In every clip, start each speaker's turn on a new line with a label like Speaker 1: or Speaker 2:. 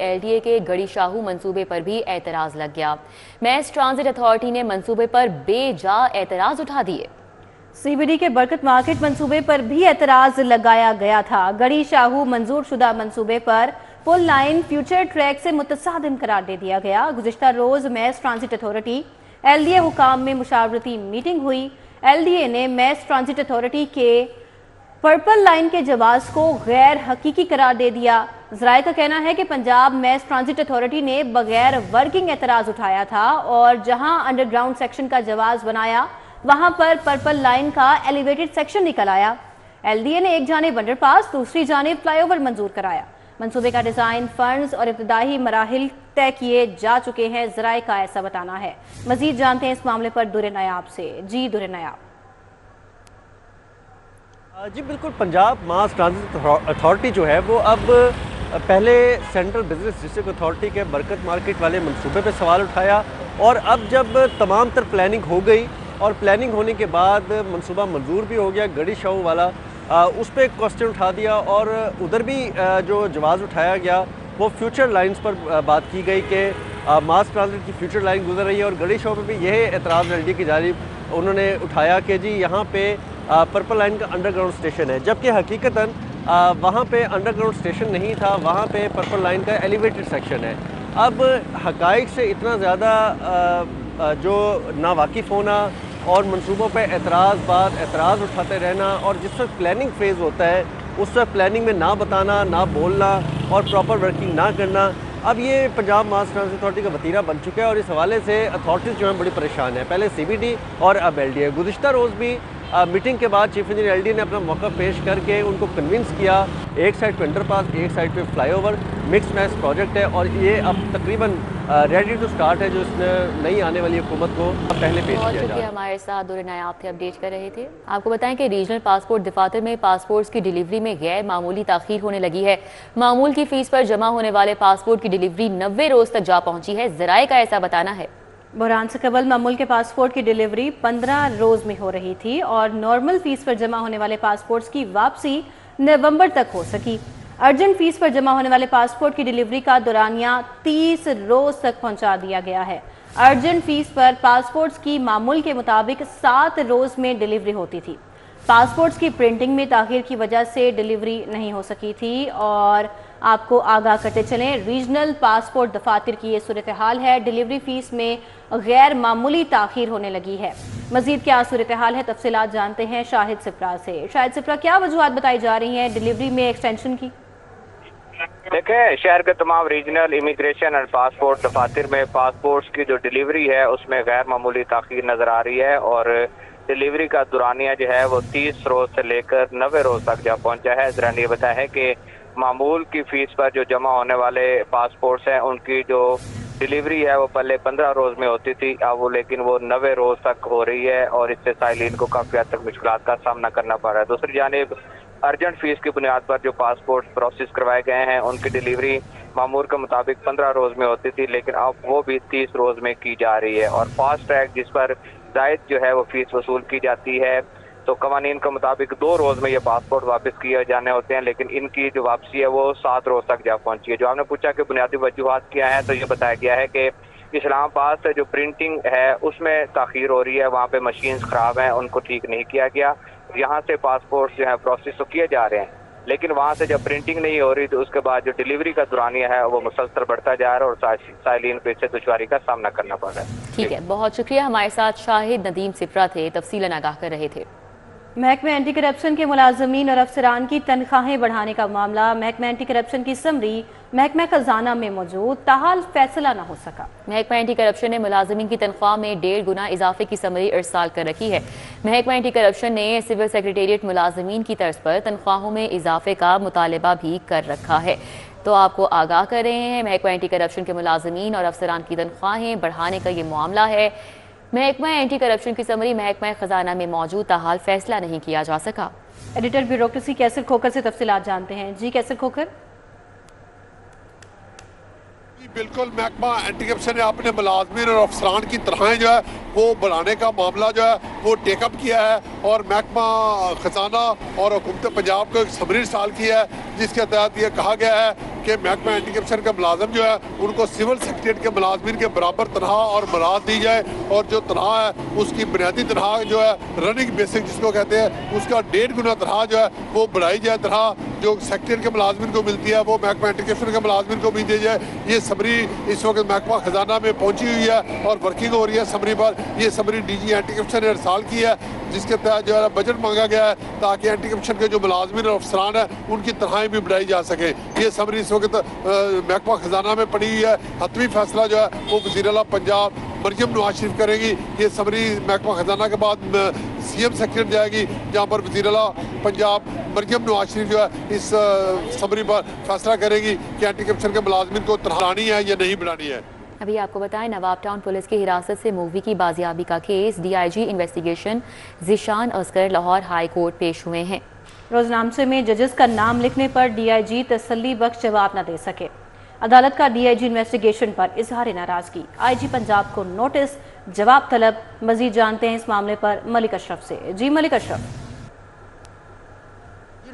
Speaker 1: LDA के गड़ी शाहू मंसूबे पर भी एतराज़ लग गया। मैस ट्रांजिट अथॉरिटी ने मंसूबे पर बेजा एतराज़ उठा दिए।
Speaker 2: सीबीडी के बरकत मार्केट मंसूबे पर भी एतराज़ लगाया गया था। गड़ी शाहू मंजूर शुदा मंसूबे पर पुल लाइन फ्यूचर ट्रैक से मुतसादिम करार दे दिया गया। गुजशत रोज मैस ट्रांजिट अथॉरिटी, एलडीए हुकाम में मुशावरती मीटिंग हुई। एलडीए ने मैस ट्रांजिट अथॉरिटी के पर्पल लाइन के जवाब को गैर हकीकी करार दे दिया। जराए का कहना है कि पंजाब मैस ट्रांजिट अथॉरिटी ने बगैर वर्किंग एतराज़ उठाया था और जहाँ अंडरग्राउंड सेक्शन का जवाब बनाया, वहाँ पर पर्पल लाइन का एलिवेटेड सेक्शन निकल आया। एलडीए ने एक जानब अंडरपास दूसरी जानब फ्लाईओवर मंजूर कराया। मनसूबे का डिज़ाइन, फंड्स और इब्तदाई मराहल तय किए जा चुके हैं। जराए का ऐसा बताना है। मजीद जानते हैं इस मामले पर दुरे नयाब से। जी दुर नयाब।
Speaker 3: जी बिल्कुल पंजाब मास ट्रांजिट अथॉरिटी जो है वो अब पहले सेंट्रल बिज़नेस डिस्ट्रिक्ट अथॉरिटी के बरकत मार्केट वाले मंसूबे पे सवाल उठाया और अब जब तमाम तर प्लानिंग हो गई और प्लानिंग होने के बाद मंसूबा मंजूर भी हो गया गड़ी शाहू वाला आ, उस पर क्वेश्चन उठा दिया और उधर भी आ, जो जवाब उठाया गया वो फ्यूचर लाइंस पर बात की गई कि मास ट्रांजिट की फ्यूचर लाइन गुजर रही है और गड़ी शाहू पर भी यह एतराज़ एल की जानब उन्होंने उठाया कि जी यहाँ पे पर्पल लाइन का अंडरग्राउंड स्टेशन है। जबकि हकीकता वहाँ पे अंडरग्राउंड स्टेशन नहीं था, वहाँ पे पर्पल लाइन का एलिवेटेड सेक्शन है। अब हकाइक से इतना ज़्यादा जो नावाकिफ़ होना और मनसूबों पर एतराज़ बात एतराज़ उठाते रहना और जिस वक्त प्लानिंग फ़ेज़ होता है, उस वक्त प्लानिंग में ना बताना, ना बोलना और प्रॉपर वर्किंग ना करना, अब ये पंजाब मास ट्रांसपोर्ट अथॉरिटी का वतीरा बन चुका है और इस हवाले से अथॉरिटीज़ जो हैं बड़ी परेशान है। पहले सी बी डी और अब एल डी गुज्तर रोज़ भी मीटिंग के बाद चीफ इंजीनियर एलडी ने अपना मौका पेश करके उनको कन्विंस किया एक साइड पे अंडरपास एक साइड पे फ्लाईओवर मिक्स मैच प्रोजेक्ट है और ये अब तकरीबन रेडी टू स्टार्ट है जो इसने नई आने वाली हुकूमत को पहले पेश किया
Speaker 1: जाए। हमारे साथ दूर नायाब थे अपडेट कर रहे थे। आपको बताएँ कि रीजनल पासपोर्ट दफातर में पासपोर्ट्स की डिलीवरी में गैर मामूली ताखिर होने लगी है। मामूल की फ़ीस पर जमा होने वाले पासपोर्ट की डिलीवरी नब्बे रोज तक जा पहुँची है। जराए का ऐसा बताना है।
Speaker 2: बुरहान से कबल मामूल के पासपोर्ट की डिलीवरी 15 रोज में हो रही थी और नॉर्मल फ़ीस पर जमा होने वाले पासपोर्ट्स की वापसी नवंबर तक हो सकी। अर्जेंट फ़ीस पर जमा होने वाले पासपोर्ट की डिलीवरी का दौरानिया 30 रोज तक पहुँचा दिया गया है। अर्जेंट फ़ीस पर पासपोर्ट्स की मामूल के मुताबिक सात रोज में डिलीवरी होती थी। पासपोर्ट्स की प्रिंटिंग में ताखिर की वजह से डिलीवरी नहीं हो सकी थी और आपको आगाह करते चलें। रीजनल पासपोर्ट दफातर की ये सूरत हाल है। डिलीवरी फ़ीस में गैर मामूली ताखिर होने लगी है। मजीद क्या सूरत हाल है तफसीत जानते हैं शाहिद सिपरा से। शाहिद सिपरा, क्या वजूहत बताई जा रही हैं डिलीवरी में एक्सटेंशन की?
Speaker 4: देखें शहर के तमाम रीजनल इमिग्रेशन और पासपोर्ट दफातर में पासपोर्ट्स की जो डिलीवरी है, उसमें गैर मामूली ताखिर नज़र आ रही है और डिलीवरी का दुरानिया जो है, वो तीस रोज से लेकर नबे रोज तक जा पहुँचा है। जरा ने बताया है कि मामूल की फ़ीस पर जो जमा होने वाले पासपोर्ट्स हैं, उनकी जो डिलीवरी है, वो पहले पंद्रह रोज में होती थी, अब वो लेकिन वो नबे रोज तक हो रही है और इससे साइलिन को काफ़ी हद तक मुश्किल का सामना करना पड़ रहा है। दूसरी जानब अर्जेंट फ़ीस की बुनियाद पर जो पासपोर्ट प्रोसेस करवाए गए हैं, उनकी डिलीवरी मामूर के मुताबिक पंद्रह रोज में होती थी, लेकिन अब वो भी तीस रोज में की जा रही है। और फास्ट ट्रैक जिस पर जायद जो है, वो फ़ीस वसूल की जाती है। तो कवानीन के मुताबिक दो रोज में ये पासपोर्ट वापस किए जाने होते हैं, लेकिन इनकी जो वापसी है वो सात रोज तक जा पहुँची है। जो आपने पूछा कि बुनियादी वजूहत क्या है तो ये बताया गया है कि इस्लामाबाद से जो प्रिंटिंग है, उसमें तखीर हो रही है, वहाँ पे मशीन खराब हैं, उनको ठीक नहीं किया गया। यहाँ से पासपोर्ट जो है प्रोसेस तो किए जा रहे हैं, लेकिन वहाँ से जब प्रिंटिंग नहीं हो रही तो उसके बाद जो डिलीवरी का दुरानिया है, वो मुसलसल बढ़ता जा रहा है और साइलिन को इससे दुशारी का सामना करना पड़ रहा है।
Speaker 1: ठीक है, बहुत शुक्रिया हमारे साथ शाहिद नदीम सिपरा थे, तफसीला आगाह कर रहे थे।
Speaker 2: महकमे एंटी करप्शन के मुलाजमीन और अफसरान की तनख्वाहें बढ़ाने का मामला, महकमा एंटी करप्शन की समरी महकमा खजाना में मौजूद, ताहाल फैसला न हो सका।
Speaker 1: महकमा एंटी करप्शन ने मुलाजमीन की तनख्वाह में डेढ़ गुना इजाफे की समरी अरसाल कर रखी है। महकमा एंटी करप्शन ने सिविल सेक्रेटेरिएट मुलाजमीन की तर्ज पर तनख्वाहों में इजाफे का मुतालबा भी कर रखा है। तो आपको आगाह कर रहे हैं, महकमा एंटी करप्शन के मुलाजमीन और अफसरान की तनख्वाहें बढ़ाने का ये मामला है। महकमा एंटी करप्शन की समरी महकमा खजाना में मौजूद हाल फैसला नहीं किया जा सका।
Speaker 2: एडिटर ब्यूरोक्रेसी कैसर खोकर से तफसीत जानते हैं? जी कैसर खोकर?
Speaker 5: बिल्कुल महकमा एंटी करप्शन ने अपने मुलाजमिन और अफसरान की तरह जो है वो बढ़ाने का मामला जो है, वो टेकअप किया है और महकमा खजाना और हुकूमत पंजाब को एक समरी साल की है, जिसके तहत ये कहा गया है कि महकमा एंटी करप्शन का मुलाजम जो है, उनको सिविल सेक्रेटरीट के मुलाजमीन के बराबर तनख्वाह और मराद दी जाए और जो तनख्वाह है, उसकी बुनियादी तनख्वाह जो है रनिंग बेसिक जिसको कहते हैं, उसका डेढ़ गुना तनख्वाह जो है, वो बढ़ाई जाए तनख्वाह जो सेक्रेटरी के मुलाजमिन को मिलती है, वो महकमा एंटी करप्शन के मुलाजमिन को भी दी जाए। ये समरी इस वक्त महकमा खजाना में पहुँची हुई है और वर्किंग हो रही है समरी पर। ये summary D G anti corruption ने अरसाल की है, जिसके तहत जो है बजट मांगा गया है, ताकि एंटी करप्शन के जो मुलाजमिन और अफसरान हैं, उनकी तनख्वाहें भी बढ़ाई जा सके। ये समरी इस वक्त महकमा खजाना में पड़ी हुई है। हतवी फैसला जो है, वो वजी अला पंजाब मरियम नवाज़ शरीफ करेंगी। ये समरी महकमा खजाना के बाद सी एम सेक्रेटरी जाएगी, जहाँ पर वजी अला पंजाब मरियम नवाज़ शरीफ जो है, इस समरी पर फैसला करेगी कि एंटी करप्शन के मुलाजमिन को तनख्वाही है या नहीं बढ़ानी है।
Speaker 1: अभी आपको बताएँ नवाब टाउन पुलिस की हिरासत से मूवी की बाजियाबी का case DIG investigation Zeeshan Asghar Lahore high court पेश हुए हैं।
Speaker 2: रोजनामचे में जजेस का नाम लिखने पर डीआईजी तसल्ली बख्श जवाब न दे सके। अदालत का डीआईजी इन्वेस्टिगेशन पर इजहार नाराज़गी। आईजी पंजाब को नोटिस जवाब तलब। मजीद जानते हैं इस मामले पर मलिक अशरफ से। जी मलिक अशरफ।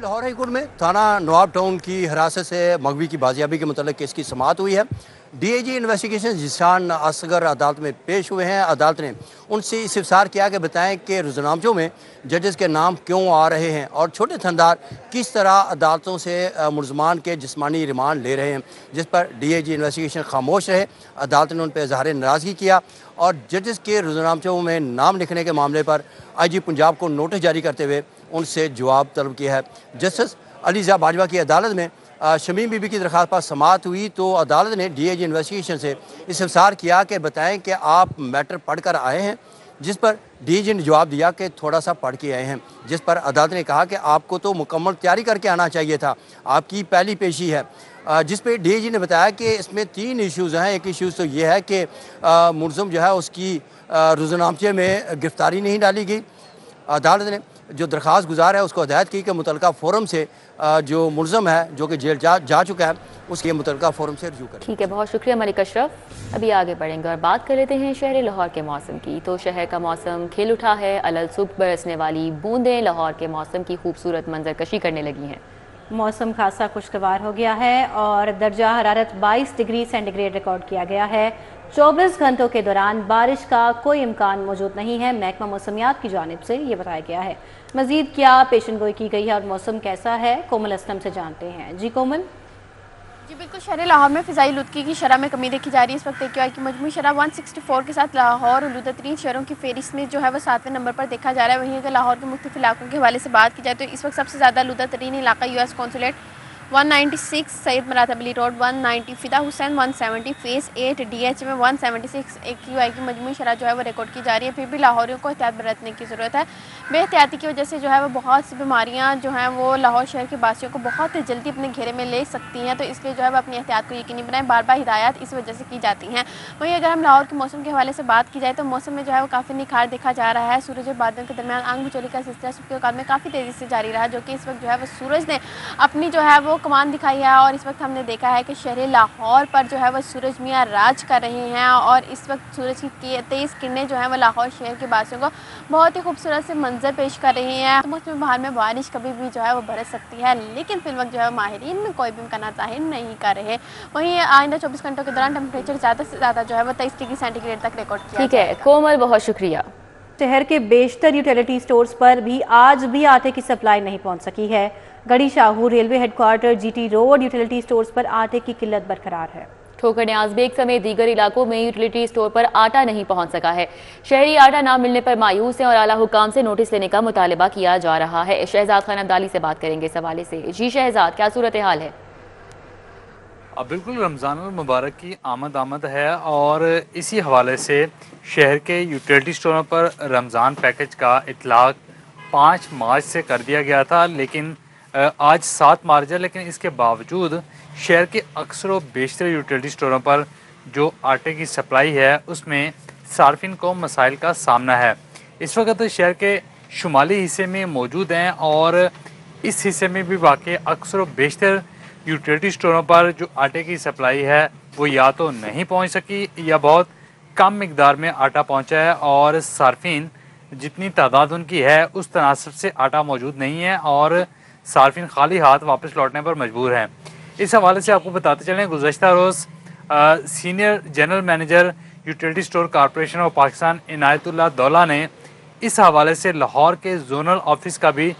Speaker 6: लाहौर हाईकोर्ट में थाना नवाब टाउन की हिरासत से मगवी की बाजियाबी के मतलब केस की समात हुई है। डीएजी इन्वेस्टिगेशन जिसान असगर अदालत में पेश हुए हैं। अदालत ने उनसे इस इफ्सार किया कि बताएँ कि रुजनामचों में जजेस के नाम क्यों आ रहे हैं और छोटे थंदार किस तरह अदालतों से मुलजमान के जिसमानी रिमांड ले रहे हैं, जिस पर डीएजी इन्वेस्टिगेशन खामोश रहे। अदालत ने उन पर इजहार नाराज़गी किया और जजेस के रुजनामचों में नाम लिखने के मामले पर आई जी पंजाब को नोटिस जारी करते हुए उनसे जवाब तलब किया है। जस्टिस अलीजा बाजवा की अदालत में शमीम बीबी की दरख्वास्त पर समात हुई तो अदालत ने डी एजी इन्वेस्टिगेशन से इस्तार किया कि बताएँ कि आप मैटर पढ़ कर आए हैं, जिस पर डी जी ने जवाब दिया कि थोड़ा सा पढ़ के आए हैं, जिस पर अदालत ने कहा कि आपको तो मुकम्मल तैयारी करके आना चाहिए था, आपकी पहली पेशी है। जिस पे डी जी ने बताया कि इसमें तीन इश्यूज़ हैं, एक इश्यूज़ तो ये है कि मुलम जो है उसकी रुजनामचे में गिरफ्तारी नहीं डाली गई अदालत ने जो दरख्वास्त गुजार है उसको हदायत की कि मुतल फ़ोरम से जो मुलम है जो कि जेल जा, जा चुका है उसके मुतल फ़ोरम से रजू करें।
Speaker 1: ठीक है बहुत शुक्रिया मलिक अशरफ। अभी आगे बढ़ेंगे और बात कर लेते हैं शहर लाहौर के मौसम की। तो शहर का मौसम खिल उठा है अलल सुख बरसने वाली बूंदें लाहौर के मौसम की खूबसूरत मंजर कशी करने लगी हैं।
Speaker 2: मौसम खासा खुशगवार हो गया है और दर्जा हरारत 22 डिग्री सेंटीग्रेड रिकॉर्ड किया गया है। 24 घंटों के दौरान बारिश का कोई इम्कान मौजूद नहीं है। महकमा मौसमियात की जानब से ये बताया गया है। मजीद क्या पेशन गोई की गई है और मौसम कैसा है, कोमल असलम से जानते हैं। जी कोमल?
Speaker 7: जी, बिल्कुल, शहर लाहौर में फ़िज़ाई लुदकी की शरह में कमी देखी जा रही है। इस वक्त एक की मजमू शरह 164 के साथ लाहौर लुदा तरीन शहरों की फेरिस्त में जो है वो सातवें नंबर पर देखा जा रहा है। वहीं अगर लाहौर के मुख्त इलाकों के हवाले से बात की जाए तो इस वक्त सबसे ज़्यादा लुदा तरीन इलाका U S consulate 196 Syed Maratib Ali road 190 Fida Hussain 170 phase eight DH में 176 एक यू आई की मजमू शराह जो है वो रिकॉर्ड की जा रही है। फिर भी लाहौरियों को एहतियात बरतने की ज़रूरत है। बेहतियाती की वजह से जो है वो बहुत सी बीमारियाँ जो हैं वो लाहौर शहर के बासियों को बहुत जल्दी अपने घेरे में ले सकती हैं तो इसलिए जो है वो अपनी एहतियात को यकीनी बनाएँ। बार बार हिदायत इस वजह से की जाती हैं। वहीं अगर हम लाहौर के मौसम के हवाले से बात की जाए तो मौसम में जो है वो काफ़ी निखार देखा जा रहा है। सूरज और बादल के दरमियान आंग बिचौली का सिलसिला सुबह औकात में काफ़ी तेज़ी से जारी रहा, जो कि इस वक्त जो है वो सूरज ने अपनी जो है वो कमान दिखाई है और इस वक्त हमने देखा है कि शहर लाहौर पर जो है वह सूरज मियाँ राज कर रहे हैं और इस वक्त सूरज की तेज़ किरणें जो हैं वह लाहौर शहर के बासियों को बहुत ही खूबसूरत से मंजर पेश कर रही हैं। मौसम बाहर में बारिश कभी भी जो है वो बरस सकती है लेकिन फिर वक्त जो है माहरीन कोई भी इम्कान ज़ाहिर नहीं कर रहे। वहीं आइंदा चौबीस घंटों के दौरान टेम्परेचर ज़्यादा से ज़्यादा जो है वो तेईस डिग्री सेंटीग्रेड तक रिकॉर्ड किया
Speaker 1: ठीक है कोमल बहुत शुक्रिया।
Speaker 2: शहर के बेशतर यूटिलिटी स्टोर्स पर भी आज भी आटे की सप्लाई नहीं पहुँच सकी है। Garhi Shahu railway headquarter GT road utility stores पर आटे की किल्लत बरकरार है।
Speaker 1: ठोकर न्याज बेग समेत दीगर इलाकों में यूटिलिटी स्टोर पर आटा नहीं पहुँच सका है। शहरी आटा ना मिलने पर मायूस है और आला हुकाम से नोटिस लेने का मुतालबा किया जा रहा है। शहजाद खान अब्दाली से बात करेंगे इस हवाले से। जी शहजाद, क्या सूरत हाल है?
Speaker 8: अब बिल्कुल रमज़ान मुबारक की आमद आमद है और इसी हवाले से शहर के यूटिलिटी स्टोरों पर रमज़ान पैकेज का इतलाक पाँच मार्च से कर दिया गया था, लेकिन आज सात मार्च है, लेकिन इसके बावजूद शहर के अक्सर बेशतर यूटिलिटी स्टोरों पर जो आटे की सप्लाई है, उसमें सार्फिन को मसाइल का सामना है। इस वक्त शहर के शुमाली हिस्से में मौजूद हैं और इस हिस्से में भी वाकई अक्सर बेशतर यूटिलिटी स्टोरों पर जो आटे की सप्लाई है, वो या तो नहीं पहुँच सकी या बहुत कम मकदार में आटा पहुँचा है और सार्फिन जितनी तादाद उनकी है, उस तनासब से आटा मौजूद नहीं है और सार्फिन खाली हाथ वापस लौटने पर मजबूर हैं। इस हवाले से आपको बताते चलें, गुजशत रोज़ senior general manager utility store corporation of Pakistan Inayatullah Daula ने इस हवाले से लाहौर के जोनल ऑफ़िस का भी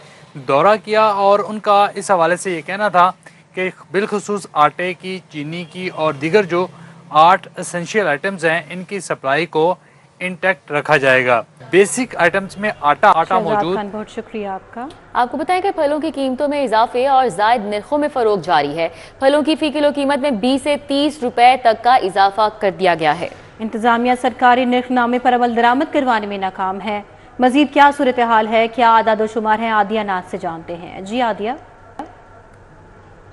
Speaker 8: दौरा किया और उनका इस हवाले से ये कहना था कि बिलखसूस आटे की चीनी की और दीगर जो आठ असेंशियल आइटम्स हैं इनकी सप्लाई को इंटैक्ट रखा जाएगा। बेसिक आइटम्स में आटा आटा मौजूद।
Speaker 2: बहुत शुक्रिया आपका।
Speaker 1: आपको बताएँ कि फलों की कीमतों में इजाफे और जायद नरखों में फरोग जारी है। फलों की फ़ी किलो कीमत में 20 से 30 रुपए तक का इजाफा कर दिया गया है।
Speaker 2: इंतजामिया सरकारी नरखनामे पर अमल दरामद करवाने में नाकाम है। मजीद क्या सूरत हाल है? क्या आदाद शुमार है? आदिया नाथ से जानते हैं। जी आदिया।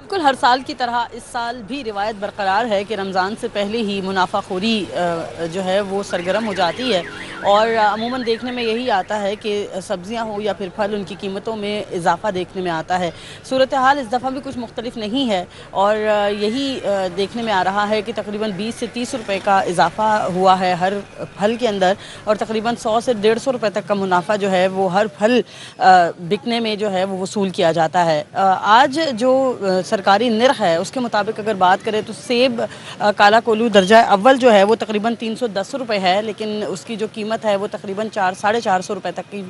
Speaker 9: बिल्कुल हर साल की तरह इस साल भी रिवायत बरकरार है कि रमज़ान से पहले ही मुनाफाखोरी जो है वो सरगर्म हो जाती है। और अमूमन देखने में यही आता है कि सब्ज़ियाँ हो या फिर फल, उनकी कीमतों में इजाफ़ा देखने में आता है। सूरत हाल इस दफ़ा भी कुछ मुख्तलिफ़ नहीं है और यही देखने में आ रहा है कि तकरीबन 20 से 30 रुपए का इजाफ़ा हुआ है हर फल के अंदर और तकरीबन 100 से डेढ़ सौ रुपये तक का मुनाफा जो है वो हर फल बिकने में जो है वो वसूल किया जाता है। आज जो सरकारी निर्ख है, उसके मुताबिक अगर बात करें तो सेब काला कोलू दर्जा अव्वल जो है वो तकरीबन तीन सौ दस रुपये है, लेकिन उसकी जो कीमत है वो तकरीबन चार, साढ़े चार सौ रुपये तक की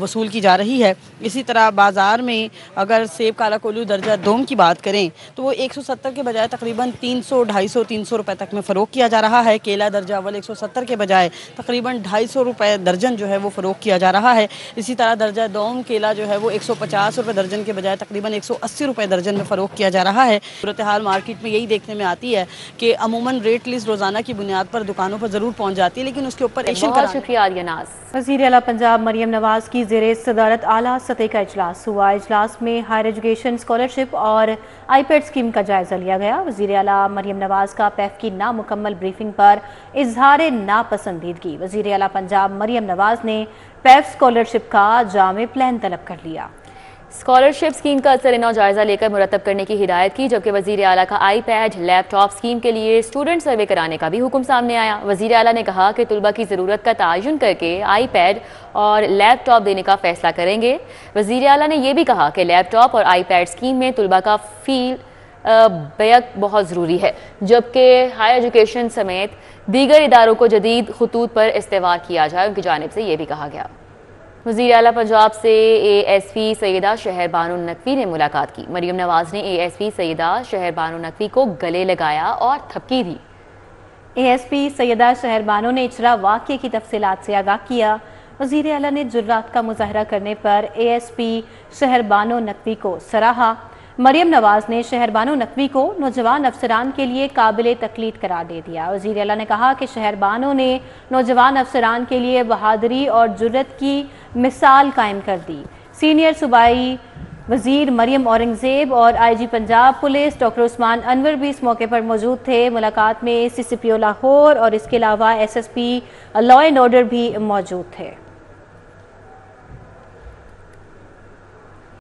Speaker 9: वसूल की जा रही है। इसी तरह बाज़ार में अगर सेब काला कोलू दर्जा दोम की बात करें तो वो एक सौ सत्तर के बजाय तकरीबन तीन सौ, ढाई सौ, तीन सौ रुपये तक में फ़रोग किया जा रहा है। केला दर्जा अव्वल एक सौ सत्तर के बजाय तकरीबन ढाई सौ रुपये दर्जन जो है वो फ़रोग किया जा रहा है। इसी तरह दर्जा दोम केला जो है वो एक सौ पचास रुपये दर्जन के बजाय तकरीबन एक सौ अस्सी रुपये दर्जन में फ़रोग किया जा रहा है। सूरत हाल मार्केट में यही देखने में आती है कि अमूमन रेट लिस्ट रोज़ाना की बुनियाद पर दुकानों पर ज़रूर पहुँच जाती है लेकिन उसके ऊपर एक्शन
Speaker 1: बहुत शुक्रिया आर्या नाज।
Speaker 2: वज़ीर अला पंजाब मरियम नवाज़ की जेर सदारत आला सतह का अजलास हुआ। अजलास में हायर एजुकेशन स्कॉलरशिप और आई पैड स्कीम का जायजा लिया गया। वज़ीर अला मरियम नवाज़ का पैफ की नामुकम्मल ब्रीफिंग पर इजहार नापसंदीदगी। वज़ीर अला पंजाब मरियम नवाज़ ने पैफ स्कॉलरशिप का जाम प्लान तलब कर लिया।
Speaker 1: स्कॉलरशिप स्कीम का असर नौ जायजा लेकर मुरतब करने की हिदायत की, जबकि वज़ीर अला का आई पैड लैपटॉप स्कीम के लिए स्टूडेंट सर्वे कराने का भी हुक्म सामने आया। वज़ीर अला ने कहा कि तलबा की ज़रूरत का तयन करके आई पैड और लैपटॉप देने का फैसला करेंगे। वज़ीर अला ने यह भी कहा कि लैपटॉप और आई पैड स्कीम में तलबा का फील बैक बहुत ज़रूरी है, जबकि हायर एजुकेशन समेत दीगर इदारों को जदीद खतूत पर इस्तेवाल किया जाए। उनकी जानब से ये भी कहा गया। वज़ीर अला पंजाब से एस पी सैदा शहर बानो नकवी ने मुलाकात की। मरियम नवाज़ ने ए एस पी सैदा शहर बानो नकवी को गले लगाया और थपकी दी।
Speaker 2: एस पी सैदा शहर बानो ने इचरा वाक्य की तफसीत से आगाह किया। वज़ीर अला ने जुर्रात का मुजाहरा करने पर ए एस पी शहर बानो नकवी को सराहा। मरियम नवाज़ ने शहरबानो नकवी को नौजवान अफसरान के लिए काबिल तकलीद करार दे दिया। वज़ीर अला ने कहा कि शहरबानों ने नौजवान अफसरान के लिए बहादरी और जुर्रत की मिसाल कायम कर दी। सीनियर सूबाई वज़ीर मरियम औरंगज़ेब और IG Punjab police doctor Usman Anwar भी इस मौके पर मौजूद थे। मुलाकात में सी सी पी ओ लाहौर और इसके अलावा S S P law and order भी मौजूद थे।